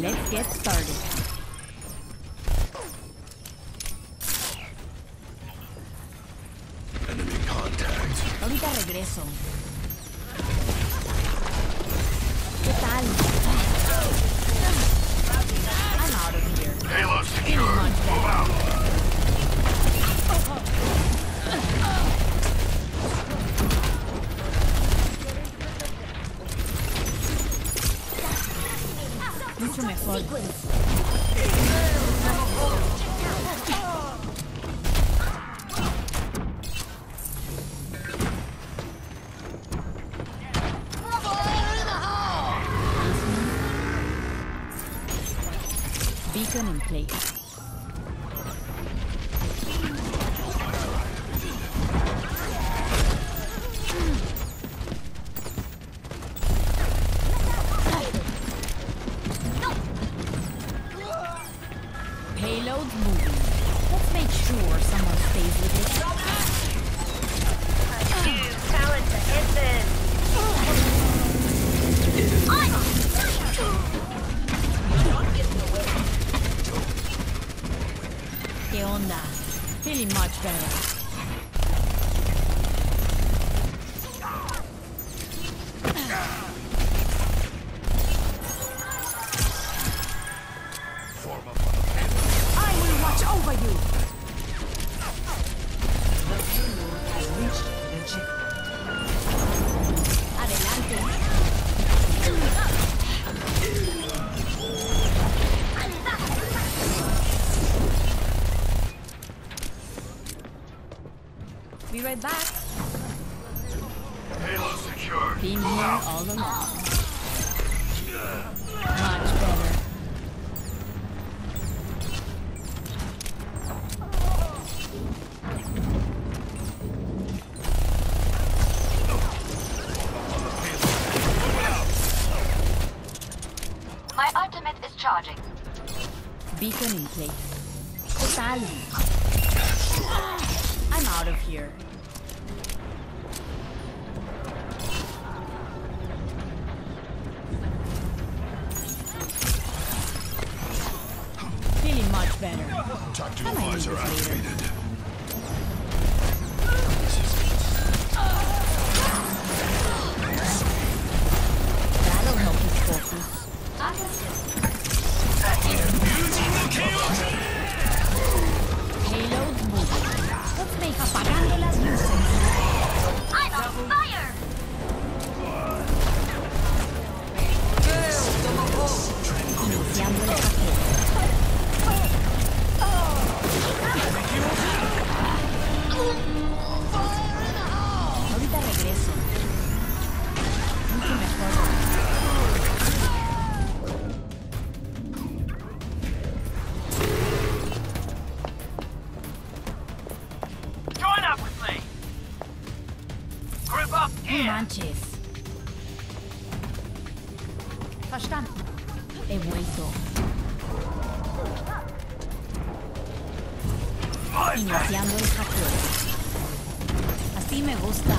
Let's get started. Beacon in place. much better. Beacon in place. Totally. I'm out of here. Feeling much better. Tactical visor activated. He vuelto. Iniciando el hackeo. Así me gusta.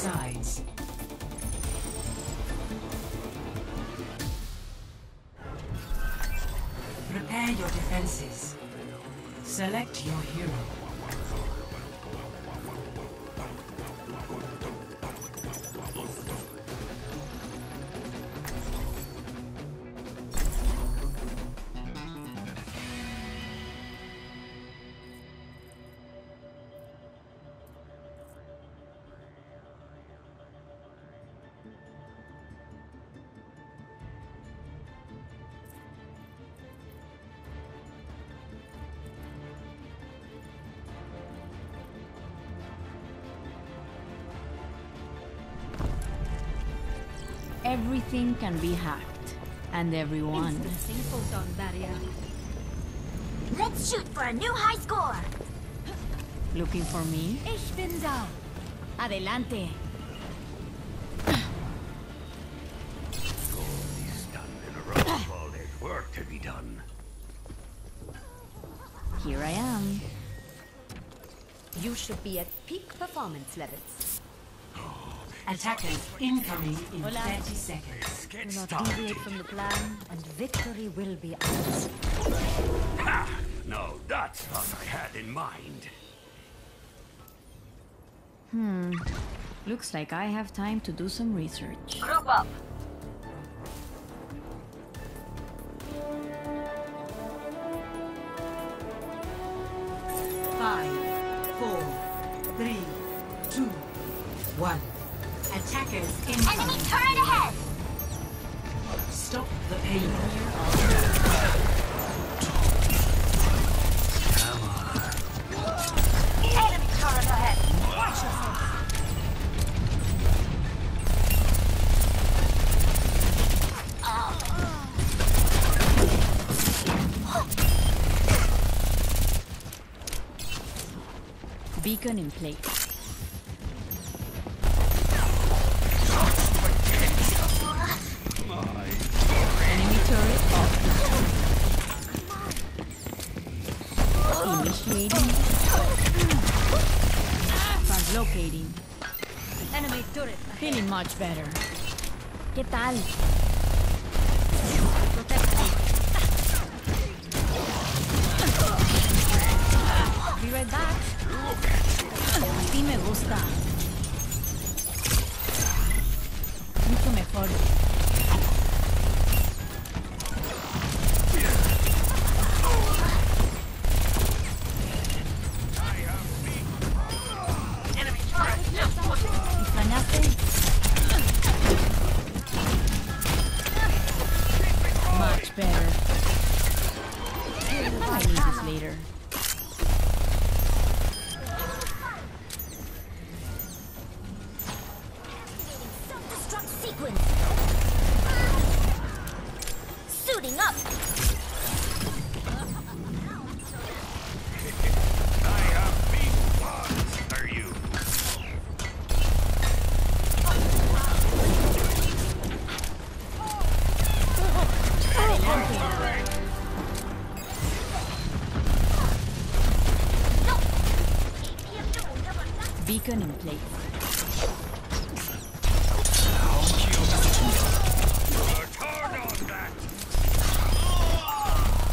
sides. Prepare your defenses. Select your hero. Everything can be hacked. And everyone. Let's shoot for a new high score! Looking for me? Ich bin da. Adelante. Here I am. You should be at peak performance levels. Attackers incoming in Hola. 30 seconds. Get Do not started. deviate from the plan. And victory will be ours. Ha! No, that's what I had in mind. Hmm. Looks like I have time to do some research. Group up. Attackers in Enemy incoming. turret ahead. Stop the payload. Enemy turret ahead. Watch yourself. Beacon in place. Much better. ¿Qué tal? Be right back. Así me gusta. I need later. Great things for you. You are torn on that.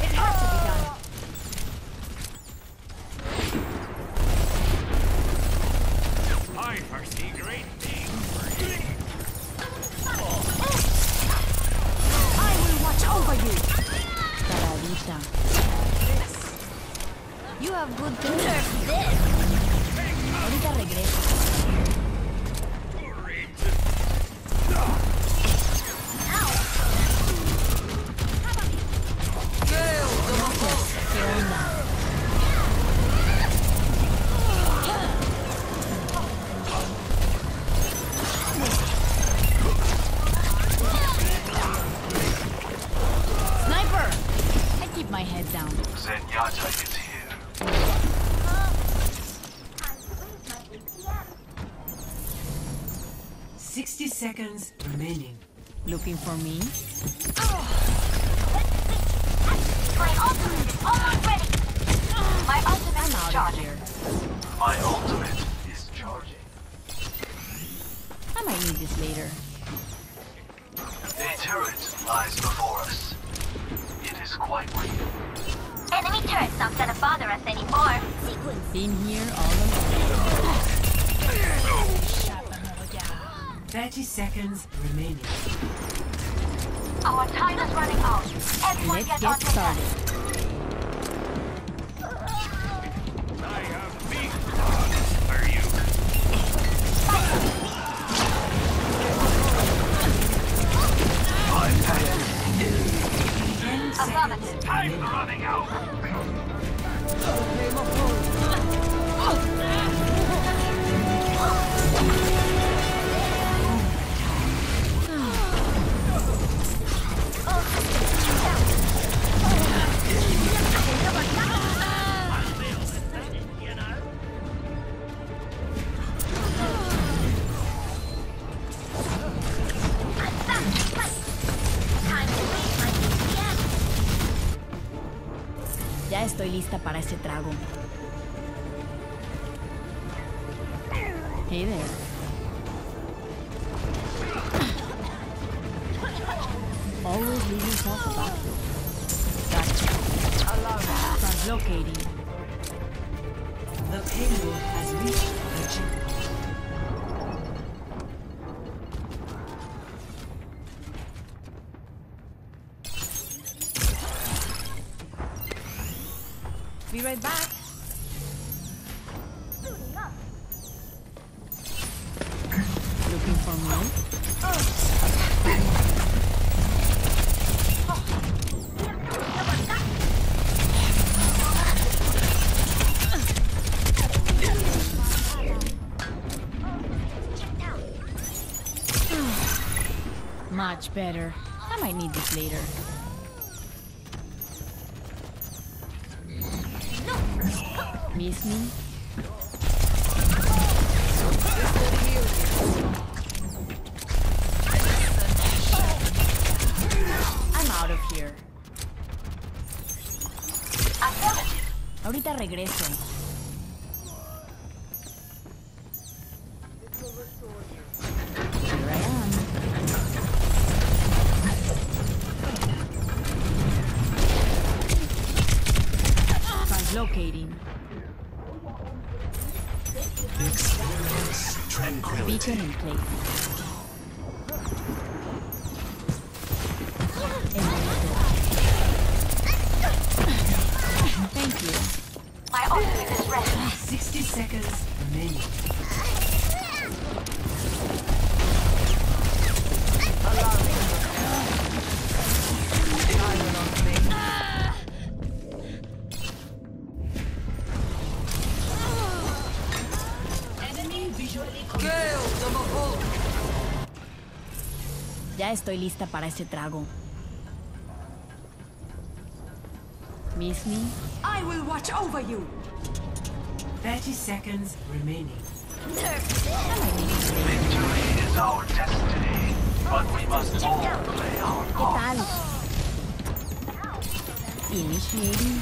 It has to be done. I will watch over you. Taradita. You have good Nerf this. Regresa. Seconds remaining. Looking for me? My ultimate is almost ready. My ultimate I'm is out of charging. here. My ultimate is charging. I might need this later. A turret lies before us. It is quite real. Enemy turret's not gonna bother us anymore. Sequence. Been here all along. Thirty seconds remaining. Our time is running out. Everyone Let's get get on the started. Lista para ese trago. Hey there. Always leave yourself a. Gotcha. Translocating. The payload has reached the checkpoint. Be right back. Looking for me? Much better. I might need this later. Miss me? I'm out of here. Ahorita regreso. Thank you. My ultimate is ready. 60 seconds remaining. Ya estoy lista para ese trago. Miss me? I will watch over you. 30 seconds remaining. is our destiny, but we must all play our. Initiating.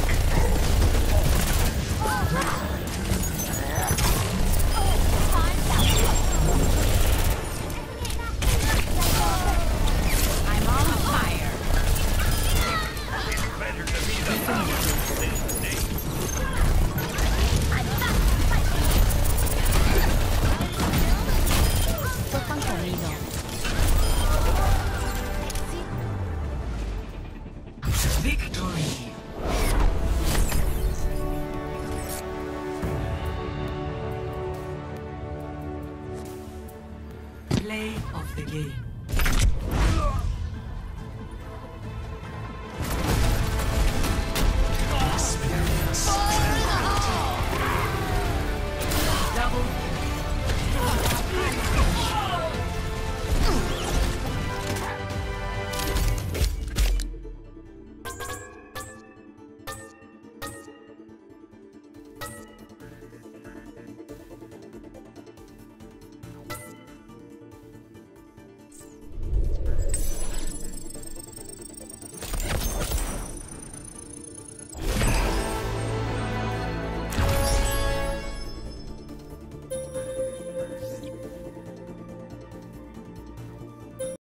of the game.